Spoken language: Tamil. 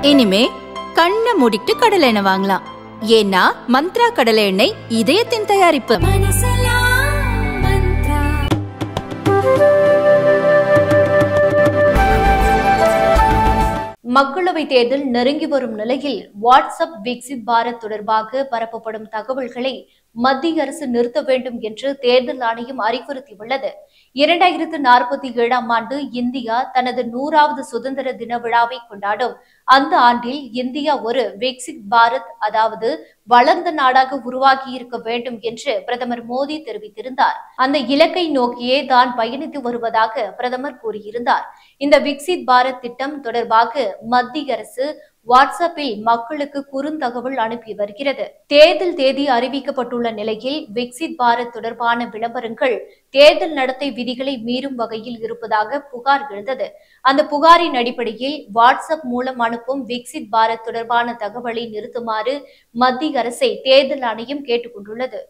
இனிமே கண்ணை மூடிட்டு கடலை எண்ணெய் வாங்கலாம். ஏன்னா மந்த்ரா கடலை எண்ணெய் இதயத்தின் தயாரிப்பு. மக்களவை தேர்தல் நெருங்கி வரும் நிலையில் வாட்ஸ்அப் விக்சித் பாரத் தொடர்பாக பரப்பப்படும் தகவல்களை மத்திய அரசு நிறுத்த வேண்டும் என்று தேர்தல் ஆணையம் அறிவுறுத்தியுள்ளது. இரண்டாயிரத்து நாற்பத்தி ஏழாம் ஆண்டு இந்தியா தனது நூறாவது சுதந்திர தின விழாவை கொண்டாடும். அந்த ஆண்டில் இந்தியா ஒரு விக்சித் பாரத் அதாவது வளர்ந்த நாடாக உருவாகி இருக்க வேண்டும் என்று பிரதமர் மோடி தெரிவித்திருந்தார். அந்த இலக்கை நோக்கியே தான் பயணித்து வருவதாக பிரதமர் கூறியிருந்தார். இந்த விக்சித் பாரத் திட்டம் தொடர்பாக மத்திய அரசு வாட்ஸ்அப்பில் மக்களுக்கு குறுந்தகவல் அனுப்பி வருகிறது. தேர்தல் தேதி அறிவிக்கப்பட்டுள்ள நிலையில் விக்சித் பாரத் தொடர்பான விளம்பரங்கள் தேர்தல் நடத்தை விதிகளை மீறும் வகையில் இருப்பதாக புகார் எழுந்தது. அந்த புகாரின் அடிப்படையில் வாட்ஸ்அப் மூலம் அனுப்பும் விக்சித் பாரத் தொடர்பான தகவலை நிறுத்துமாறு மத்திய அரசை தேர்தல் ஆணையம் கேட்டுக்கொண்டுள்ளது.